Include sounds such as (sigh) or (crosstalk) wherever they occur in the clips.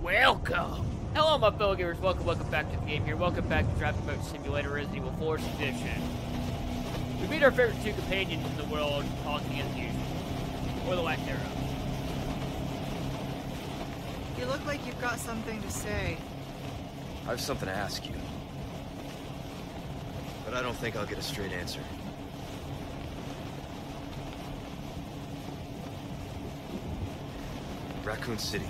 welcome. Hello, my fellow gamers. Welcome, welcome back to the game here. Welcome back to Driving Boat Simulator Resident Evil 4th Edition. We meet our favorite two companions in the world, talking as usual. Or the lack thereof. You look like you've got something to say. I have something to ask you. But I don't think I'll get a straight answer. Raccoon City.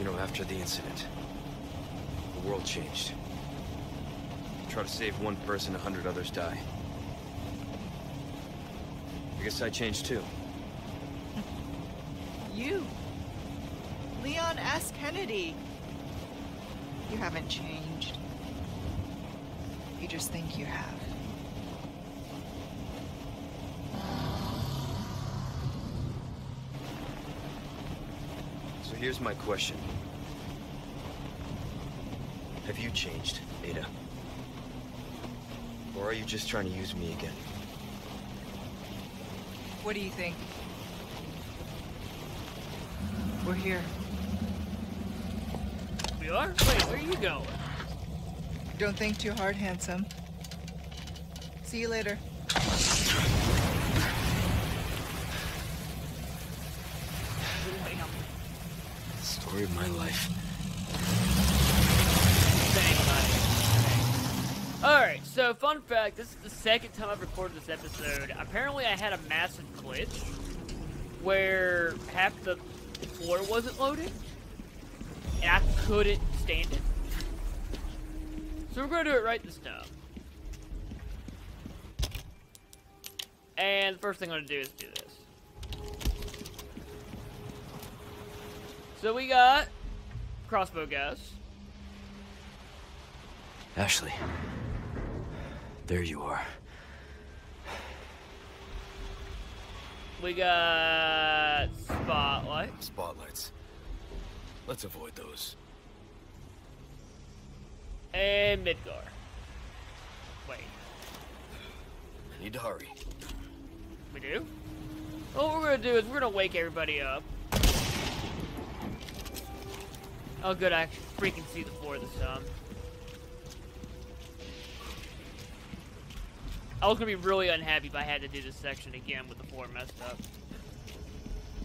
You know, after the incident, the world changed. Try to save one person, a hundred others die. I guess I changed too. You. Leon S. Kennedy. You haven't changed. You just think you have. Here's my question. Have you changed, Ada? Or are you just trying to use me again? What do you think? We're here. We are? Wait, where are you going? Don't think too hard, handsome. See you later. Story of my life. Alright, so fun fact, this is the second time I've recorded this episode. Apparently I had a massive glitch where half the floor wasn't loaded and I couldn't stand it. So we're gonna do it right this time. And the first thing I'm gonna do is do this. So we got crossbow guys. Ashley. There you are. We got spotlight. Spotlights. Let's avoid those. And Midgar. Wait, Need to hurry. we do? Well, what we're gonna do is we're gonna wake everybody up. Oh good, I freaking see the floor this time. I was gonna be really unhappy if I had to do this section again with the floor messed up.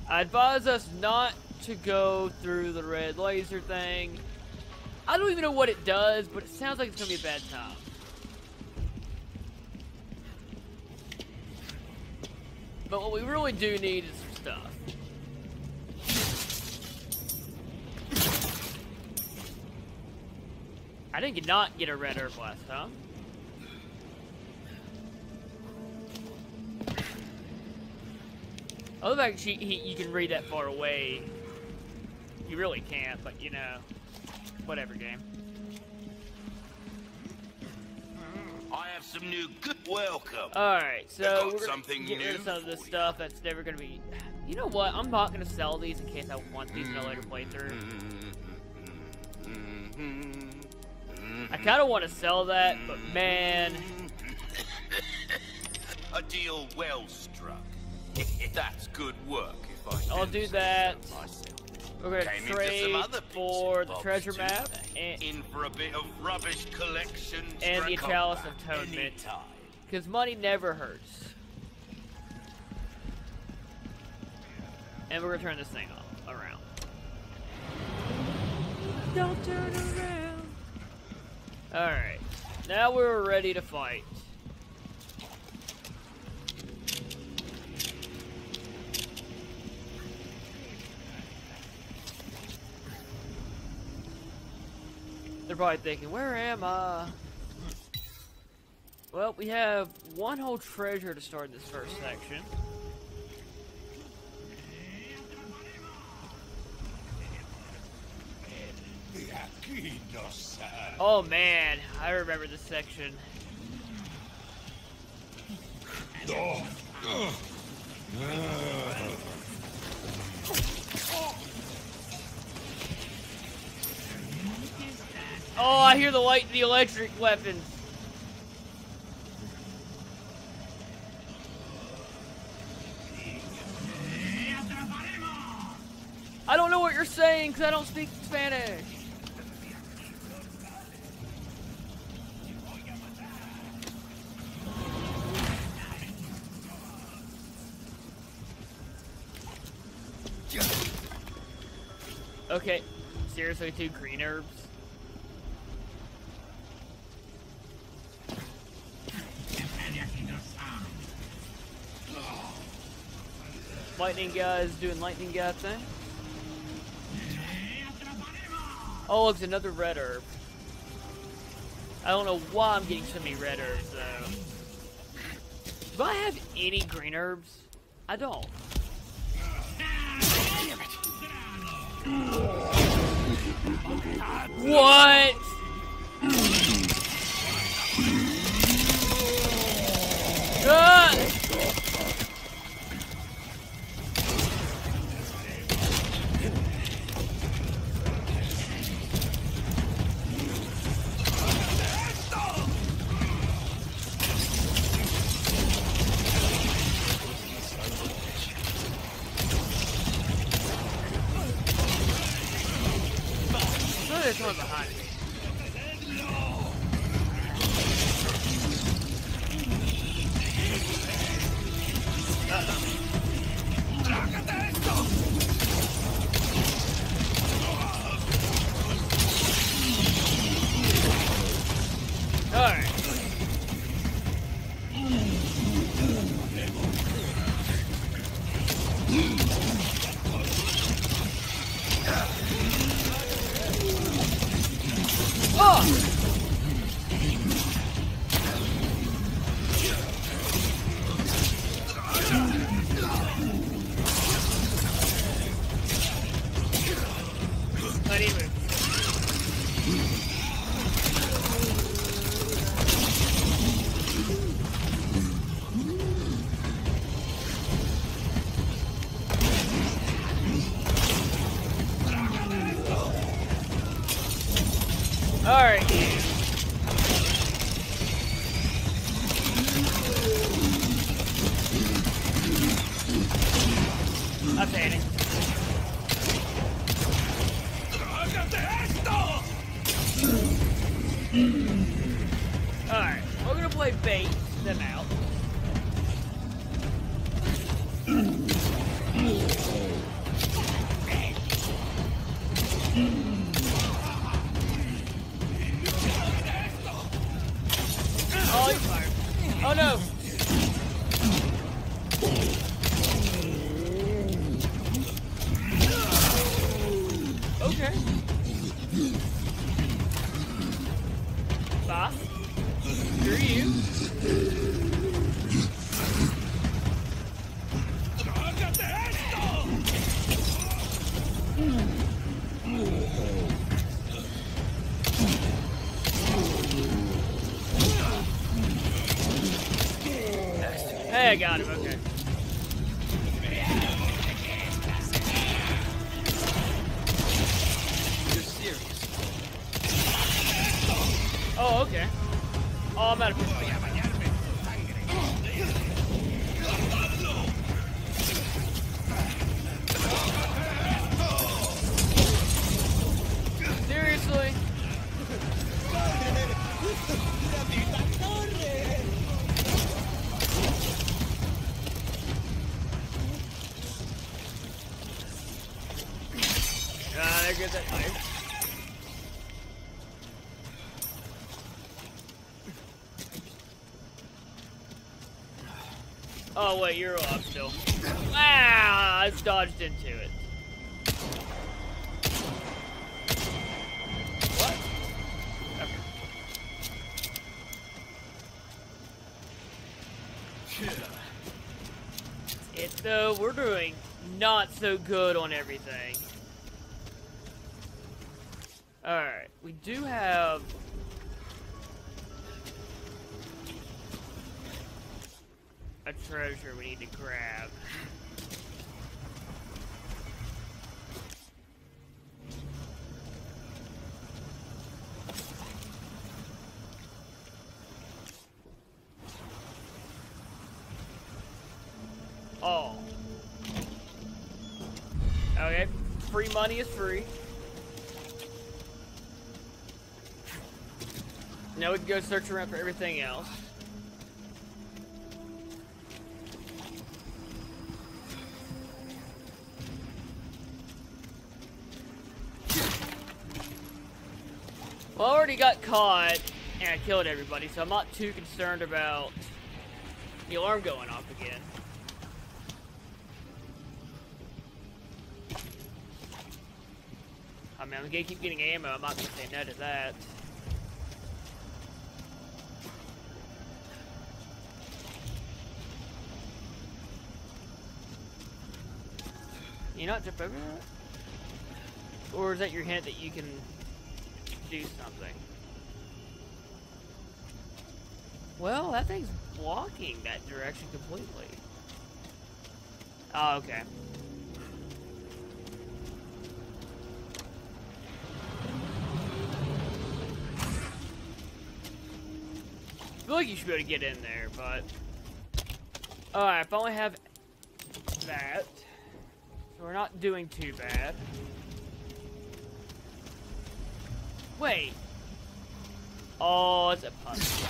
I advise us not to go through the red laser thing. I don't even know what it does, but it sounds like it's gonna be a bad time. But what we really do need is I get not get a red herb last huh? I love he, you can read that far away. You really can't, but you know, whatever game. I have some new good welcome. Alright, so we're something get rid new of some of this you. stuff that's never gonna be. You know what? I'm not gonna sell these in case I want these in a later playthrough. Mm-hmm. Mm-hmm. Mm-hmm. I kind of want to sell that, but man, A deal well struck. That's good work, if I I'll do do that. so myself. we're gonna Came trade some other for the treasure too, map and, in for a bit of rubbish collection. and the struck Chalice of Atonement. because money never hurts. And we're gonna turn this thing off around. Don't turn around. All right, now we're ready to fight. They're probably thinking, where am I? Well, we have one whole treasure to start this first section. Oh man, I remember this section. Oh, I hear the light, the electric weapons. I don't know what you're saying because I don't speak Spanish. Seriously, two green herbs? Lightning guy's doing lightning guy thing. Eh? Oh, look, it's another red herb. I don't know why I'm getting so many red herbs, though. Do I have any green herbs? I don't. What? Alright. Alright. I got him. Oh wait, you're up still. Ah, I dodged into it. What? Okay. It though we're doing not so good on everything. All right, we do have treasure we need to grab. Oh. Okay. free money is free. Now we can go search around for everything else. Well, I already got caught and I killed everybody, so I'm not too concerned about the alarm going off again. I mean, I'm gonna keep getting ammo. I'm not gonna say no to that. You not jump over that? Or is that your hint that you can do something? Well, that thing's blocking that direction completely. Oh, okay. I feel like you should be able to get in there, but... Alright, if I only have that, so we're not doing too bad. Wait. Oh, it's a puzzle.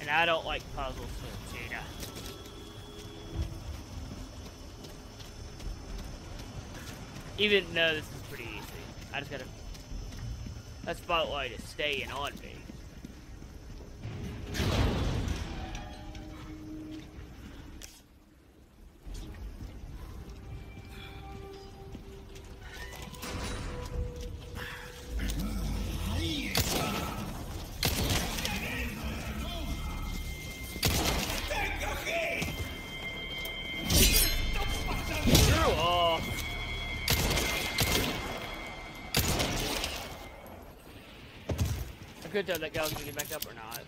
And I don't like puzzles, so Gina. Even though this is pretty easy. I just gotta... That spotlight is staying on me. Could tell that guy was gonna get back up or not.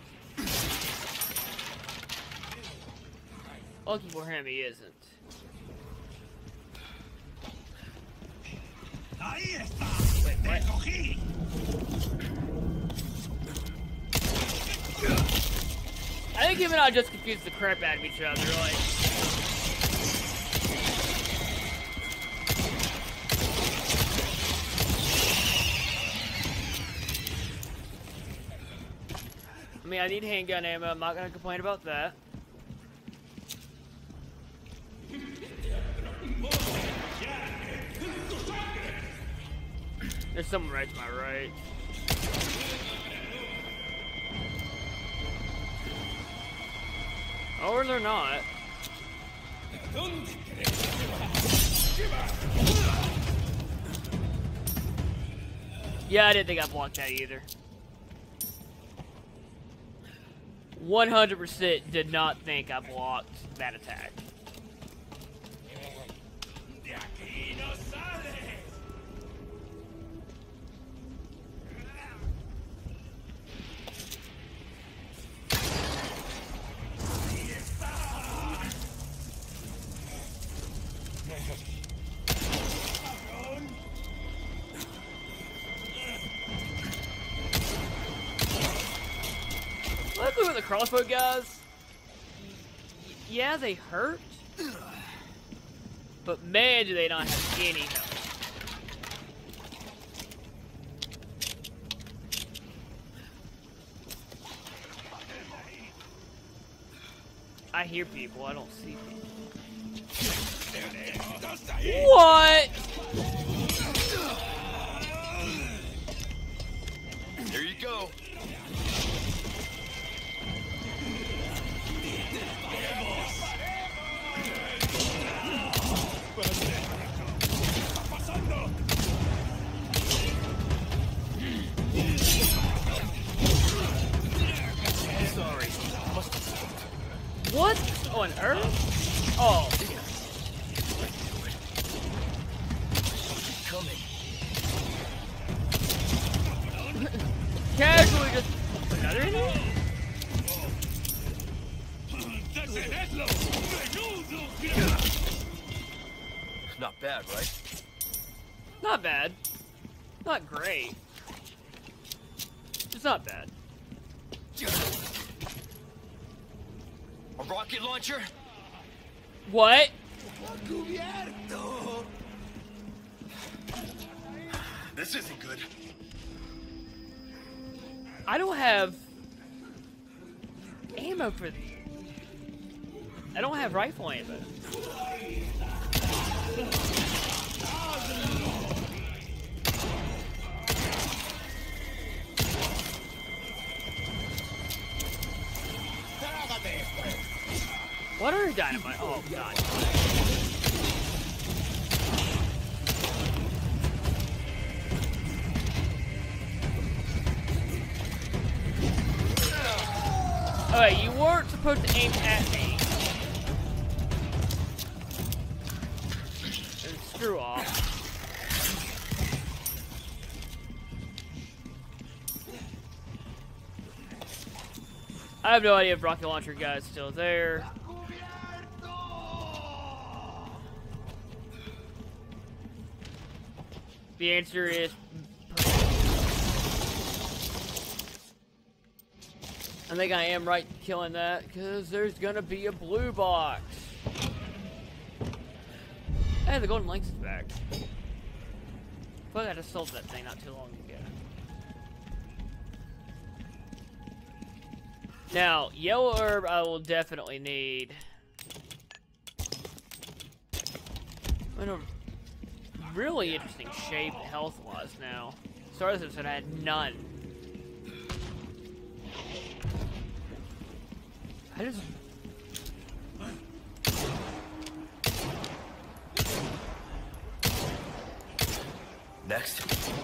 Lucky for him, he isn't. Wait, what? I think him and I just confused the crap out of each other, like. Mean, I need handgun ammo. I'm not gonna complain about that. There's someone right to my right. Oh, or they're not. Yeah, I didn't think I blocked that either. 100% did not think I blocked that attack. Crossbow guys, yeah, they hurt, but man, do they not have any. I hear people, I don't see people. What? What on earth? Oh, What? This isn't good. I don't have ammo for. I don't have rifle ammo. What are dynamite? Oh god. Okay, you weren't supposed to aim at me. And screw off. I have no idea if rocket launcher guy is still there. The answer is I think I am right killing that because there's gonna be a blue box. Hey, the golden lynx is back. Like I just sold that thing not too long ago. Now, yellow herb I will definitely need. Really interesting shape health-wise now. Sorry, this episode I had none. I just Next.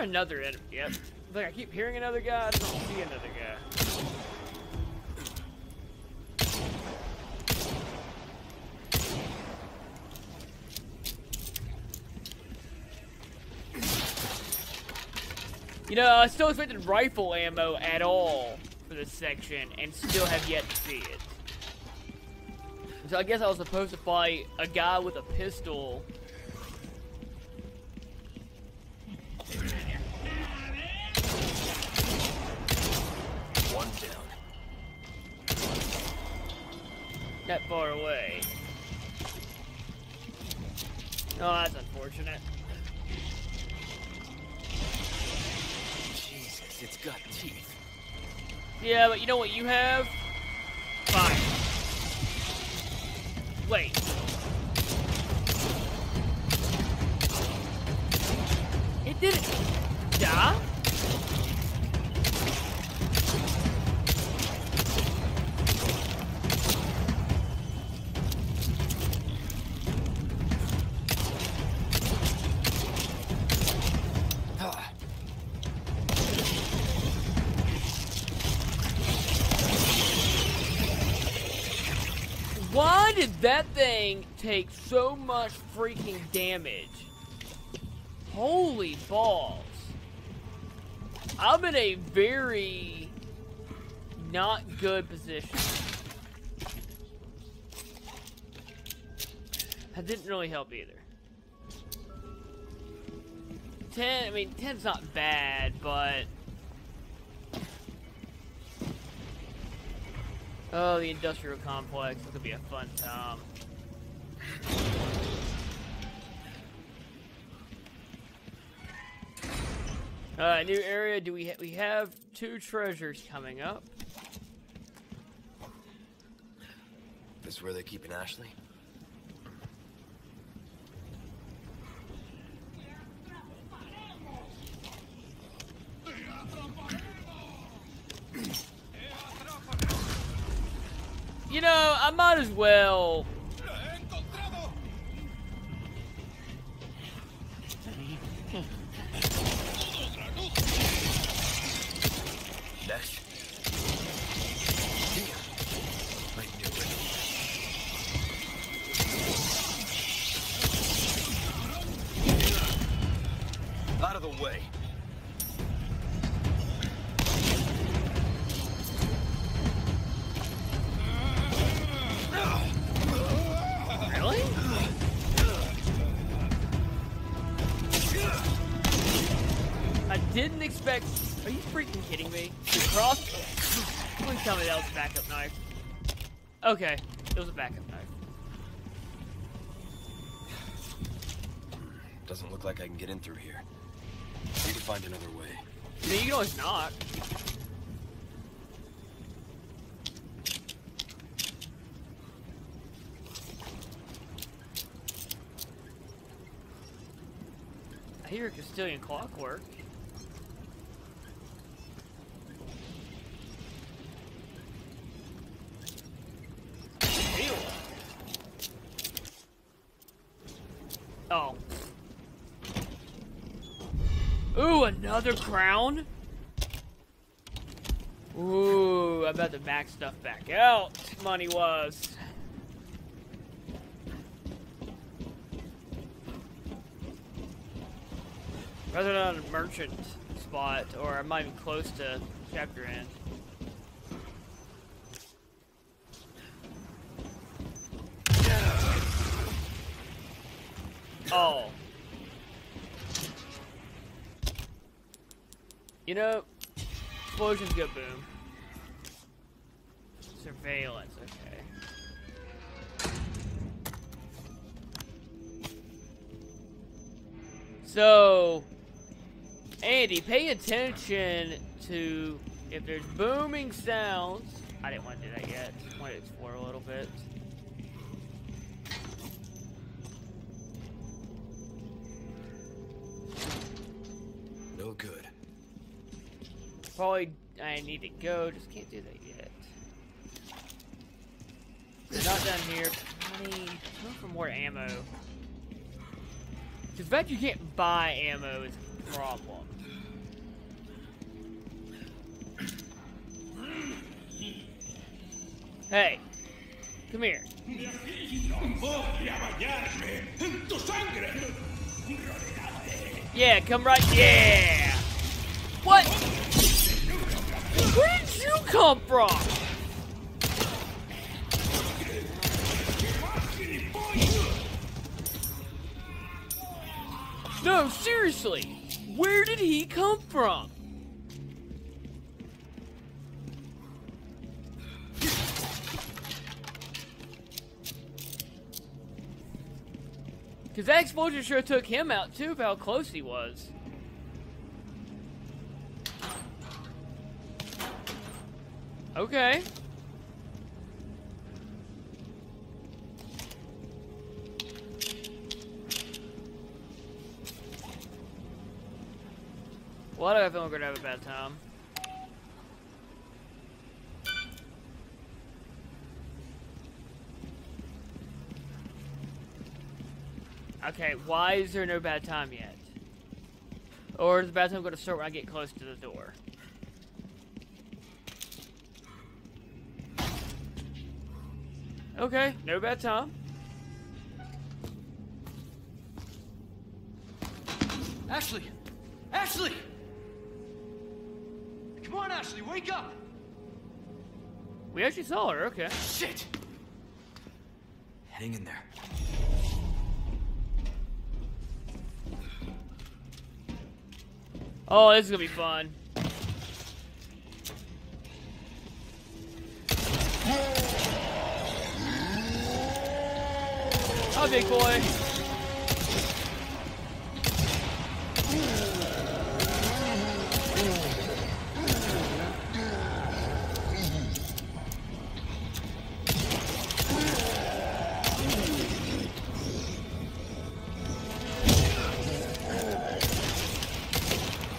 Another enemy. Yep. Like I keep hearing another guy. I don't see another guy. You know, I still expected rifle ammo at all for this section, and still have yet to see it. So I guess I was supposed to fight a guy with a pistol. Jesus, it's got teeth. Yeah, but you know what you have? Did that thing take so much freaking damage? Holy balls. I'm in a very not good position. That didn't really help either. 10, I mean, 10's not bad, but... Oh, the industrial complex. This could be a fun time. Alright, new area. Do we ha we have two treasures coming up? this is where they're keeping Ashley? You know, I might as well. Didn't expect. Are you freaking kidding me? The cross. Please tell me that was a backup knife. Okay, it was a backup knife. Doesn't look like I can get in through here. Need to find another way. I mean, you can always knock. I hear a Castellan clockwork. Ew. Oh. Ooh, another crown? Ooh, I bet the max stuff back out. Money was. Rather than a merchant spot, or I'm not even close to chapter end. Oh. You know, explosions go boom. Surveillance, okay. So, Andy, pay attention to if there's booming sounds. I didn't want to do that yet. I want to explore a little bit. No good. Probably I need to go, just can't do that yet. Not down here. Money. Look for more ammo. The fact you can't buy ammo is a problem. Hey, come here. Yeah, come right. Yeah. What? Where did you come from? No, seriously. Where did he come from? Because that explosion sure took him out too, how close he was. Okay. Why do I feel like we're gonna have a bad time. Okay, why is there no bad time yet? Or is the bad time to start when I get close to the door? Okay, no bad time. Ashley! Ashley! Come on, Ashley, wake up! We actually saw her, okay. Shit! Hang in there. Oh, this is gonna be fun. Oh, big boy.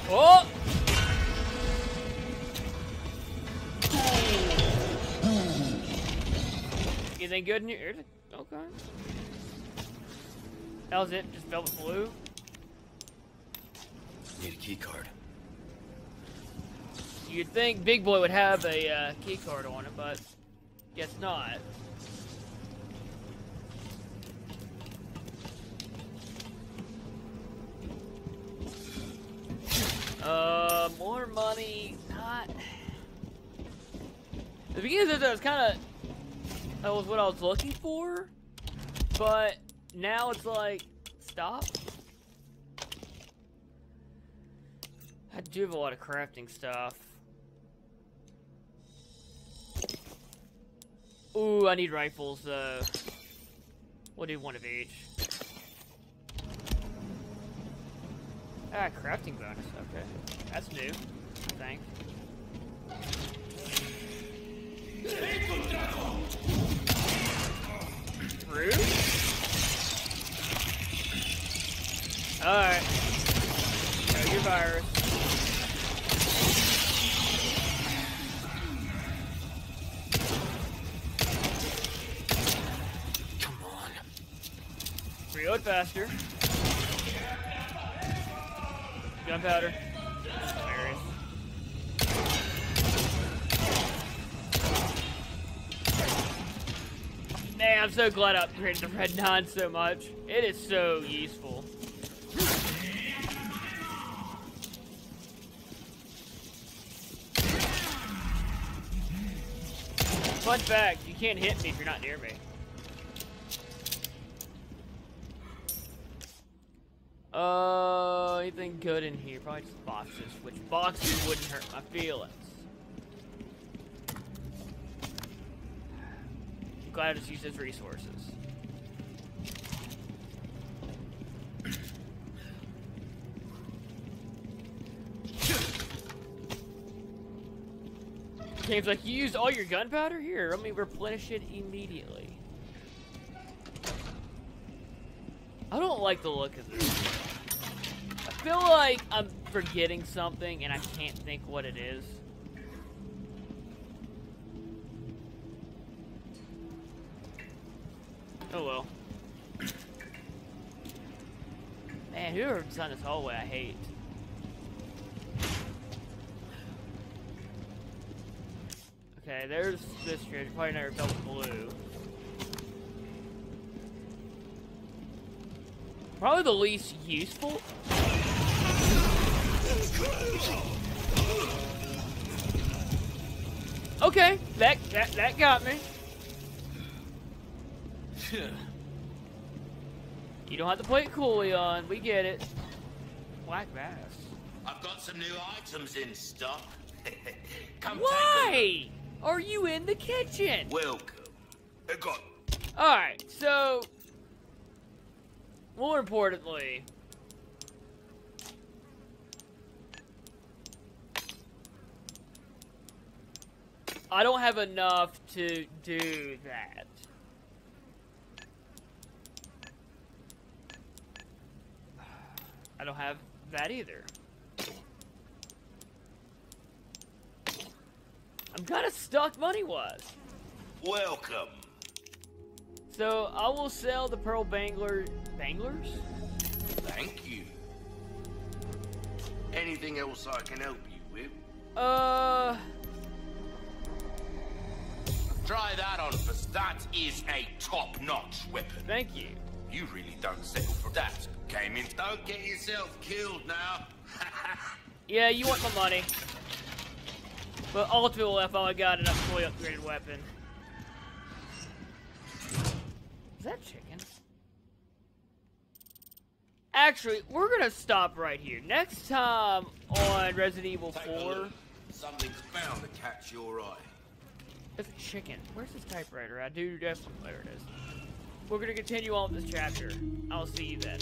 Oh! Anything good in? Okay. That was it? Just velvet blue? Need a key card. You'd think Big Boy would have a uh, key card on it, but guess not. Uh, more money, not. The beginning of this, I was kind of. That was what I was looking for, but now it's like, stop. I do have a lot of crafting stuff. Ooh, I need rifles, though. We'll do one of each. Ah, crafting bonus. Okay. That's new, I think. Rude? Alright. Show your virus. Come on. Reload faster. Gunpowder. Man, I'm so glad I upgraded the Red 9 so much. It is so useful. Fun fact, you can't hit me if you're not near me. Uh, anything good in here? Probably just boxes, which boxes wouldn't hurt my feelings. I'm glad I just used those resources. Game's like, you used all your gunpowder? Here, let me replenish it immediately. I don't like the look of this. I feel like I'm forgetting something and I can't think what it is. Oh well. Man, whoever designed this hallway, I hate. Okay, there's this treasure. Probably never felt blue. Probably the least useful. Okay, that that that got me. You don't have to play it cool, Leon. We get it. Black bass. I've got some new items in stock. (laughs) Come. Why are you in the kitchen? Welcome. Got All right, so more importantly, I don't have enough to do that. I don't have that either. I'm kind of stuck money-wise. welcome. So I will sell the pearl bangler banglers. Thank you. Anything else I can help you with? Uh, Try that on, for that is a top-notch weapon. thank you. You really don't settle for that. Came in. Don't get yourself killed now. (laughs) Yeah, you want my money. But ultimately, I finally got enough fully upgraded weapon. Is that chicken? Actually, we're gonna stop right here. Next time on Resident Evil Take 4. Something's bound to catch your eye. there's a chicken. Where's this typewriter? I do definitely. There it is. We're gonna continue on with this chapter. I'll see you then.